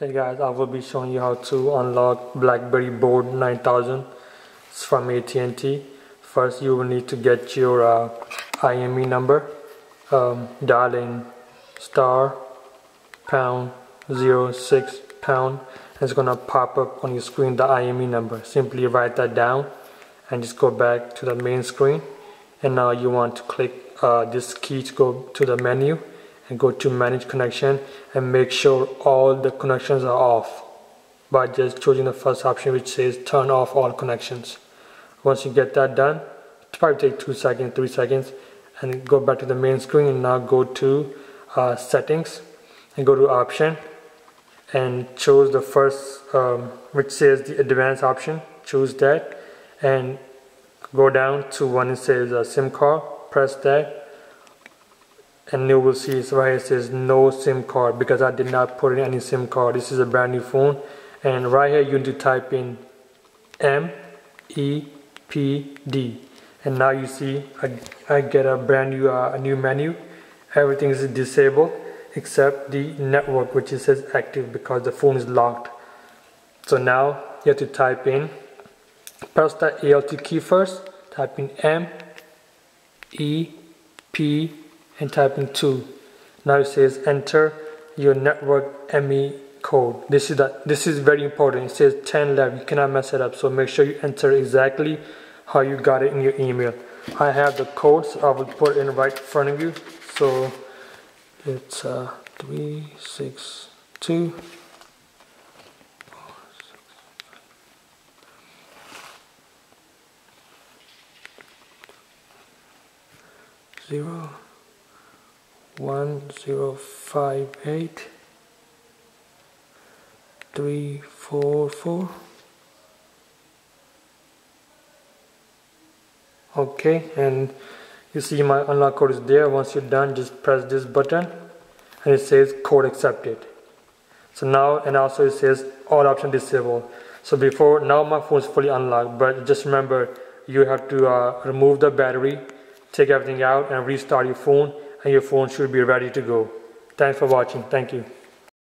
Hey guys, I will be showing you how to unlock BlackBerry Bold 9000 it's from AT&T. First, you will need to get your uh, IME number. Um, dial in star pound zero six pound. And It's gonna pop up on your screen the IME number. Simply write that down and just go back to the main screen. And now you want to click uh, this key to go to the menu and go to manage connection and make sure all the connections are off by just choosing the first option which says turn off all connections. Once you get that done it probably take two seconds three seconds and go back to the main screen and now go to uh, settings and go to option and choose the first um, which says the advanced option choose that and go down to one it says uh, SIM card press that and you will see right here it says no SIM card because I did not put in any SIM card. This is a brand new phone. And right here you need to type in M E P D. And now you see I, I get a brand new uh, a new menu. Everything is disabled except the network which it says active because the phone is locked. So now you have to type in press that ALT key first. Type in M E P and type in 2 now it says enter your network ME code. This is that this is very important. It says 10 left you cannot mess it up. So make sure you enter exactly how you got it in your email. I have the code so I will put it in right in front of you. So it's uh, 362 zero one zero five eight three four four. Okay and you see my unlock code is there. Once you're done just press this button and it says code accepted. So now and also it says all option disabled. So before now my phone is fully unlocked but just remember you have to uh, remove the battery take everything out and restart your phone and your phone should be ready to go. Thanks for watching. Thank you.